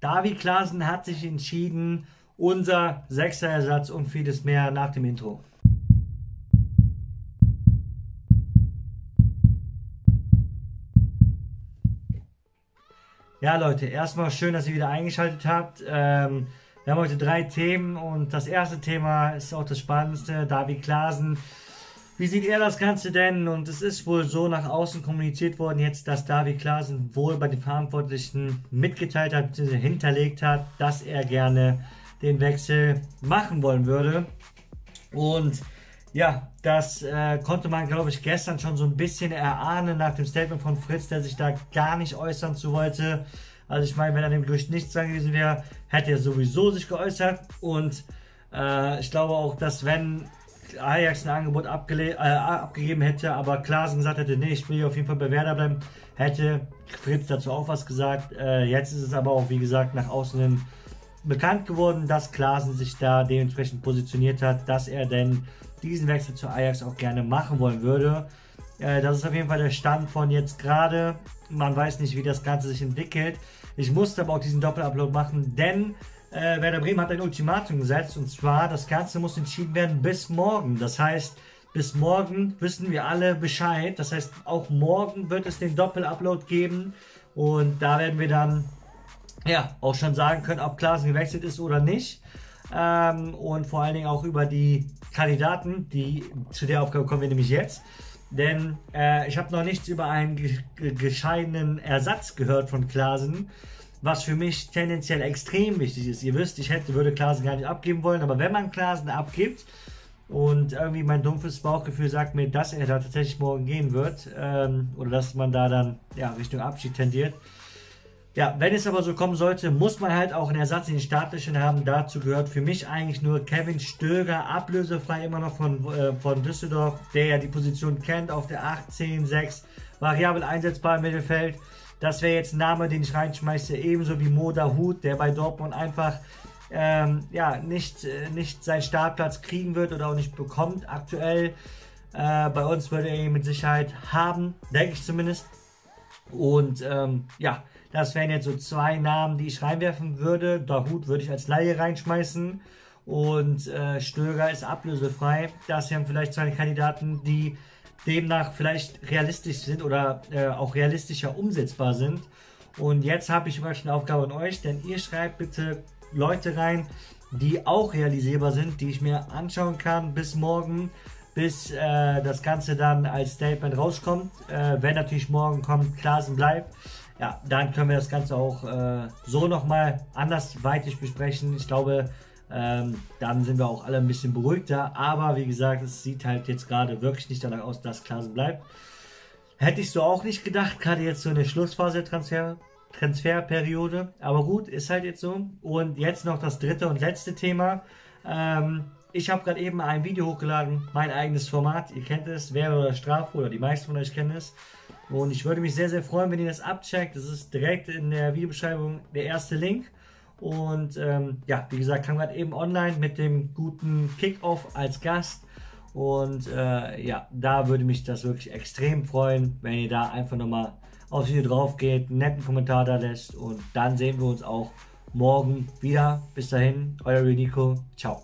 Davi Klaasen hat sich entschieden, unser Sechserersatz und vieles mehr nach dem Intro. Ja, Leute, erstmal schön, dass ihr wieder eingeschaltet habt. Ähm, wir haben heute drei Themen und das erste Thema ist auch das spannendste. David Klaasen. Wie sieht er das Ganze denn? Und es ist wohl so nach außen kommuniziert worden jetzt, dass David Klaasen wohl bei den Verantwortlichen mitgeteilt hat, hinterlegt hat, dass er gerne den Wechsel machen wollen würde. Und ja, das äh, konnte man, glaube ich, gestern schon so ein bisschen erahnen nach dem Statement von Fritz, der sich da gar nicht äußern zu wollte. Also ich meine, wenn er dem Gerücht nichts dran gewesen wäre, hätte er sowieso sich geäußert. Und äh, ich glaube auch, dass wenn Ajax ein Angebot äh, abgegeben hätte, aber Klaasen gesagt hätte, nee, ich will auf jeden Fall bei Werder bleiben, hätte Fritz dazu auch was gesagt. Äh, jetzt ist es aber auch, wie gesagt, nach außen hin bekannt geworden, dass Klaasen sich da dementsprechend positioniert hat, dass er denn diesen Wechsel zu Ajax auch gerne machen wollen würde. Äh, das ist auf jeden Fall der Stand von jetzt gerade. Man weiß nicht, wie das Ganze sich entwickelt. Ich musste aber auch diesen Doppelupload machen, denn äh, Werder Bremen hat ein Ultimatum gesetzt und zwar, das Ganze muss entschieden werden bis morgen. Das heißt, bis morgen wissen wir alle Bescheid. Das heißt, auch morgen wird es den Doppelupload geben und da werden wir dann ja auch schon sagen können, ob Klaasen gewechselt ist oder nicht. Ähm, und vor allen Dingen auch über die Kandidaten, die zu der Aufgabe kommen wir nämlich jetzt. Denn äh, ich habe noch nichts über einen ge gescheiten Ersatz gehört von Klasen, was für mich tendenziell extrem wichtig ist. Ihr wisst, ich hätte, würde Klasen gar nicht abgeben wollen, aber wenn man Klasen abgibt und irgendwie mein dumpfes Bauchgefühl sagt mir, dass er da tatsächlich morgen gehen wird ähm, oder dass man da dann ja, Richtung Abschied tendiert, ja, wenn es aber so kommen sollte, muss man halt auch einen Ersatz in den Startlöchern haben. Dazu gehört für mich eigentlich nur Kevin Stöger, ablösefrei immer noch von, äh, von Düsseldorf, der ja die Position kennt auf der 8, 10, 6, variabel einsetzbar im Mittelfeld. Das wäre jetzt ein Name, den ich reinschmeiße, ebenso wie Moda Hut, der bei Dortmund einfach ähm, ja, nicht, äh, nicht seinen Startplatz kriegen wird oder auch nicht bekommt aktuell. Äh, bei uns würde er ihn mit Sicherheit haben, denke ich zumindest. Und ähm, ja, das wären jetzt so zwei Namen, die ich reinwerfen würde. Dahut würde ich als Laie reinschmeißen. Und äh, Stöger ist ablösefrei. Das wären vielleicht zwei Kandidaten, die demnach vielleicht realistisch sind oder äh, auch realistischer umsetzbar sind. Und jetzt habe ich eine Aufgabe an euch, denn ihr schreibt bitte Leute rein, die auch realisierbar sind, die ich mir anschauen kann bis morgen, bis äh, das Ganze dann als Statement rauskommt. Äh, wenn natürlich morgen kommt, Klasen bleibt ja, dann können wir das Ganze auch äh, so nochmal andersweitig besprechen. Ich glaube, ähm, dann sind wir auch alle ein bisschen beruhigter. Aber wie gesagt, es sieht halt jetzt gerade wirklich nicht danach aus, dass Klasen bleibt. Hätte ich so auch nicht gedacht, gerade jetzt so in der Schlussphase Transfer, Transferperiode. Aber gut, ist halt jetzt so. Und jetzt noch das dritte und letzte Thema. Ähm, ich habe gerade eben ein Video hochgeladen, mein eigenes Format. Ihr kennt es, Werbe oder Strafe, oder die meisten von euch kennen es. Und ich würde mich sehr, sehr freuen, wenn ihr das abcheckt. Das ist direkt in der Videobeschreibung der erste Link. Und ähm, ja, wie gesagt, kam gerade eben online mit dem guten Kickoff als Gast. Und äh, ja, da würde mich das wirklich extrem freuen, wenn ihr da einfach nochmal aufs Video drauf geht, einen netten Kommentar da lässt. Und dann sehen wir uns auch morgen wieder. Bis dahin, euer Nico. Ciao.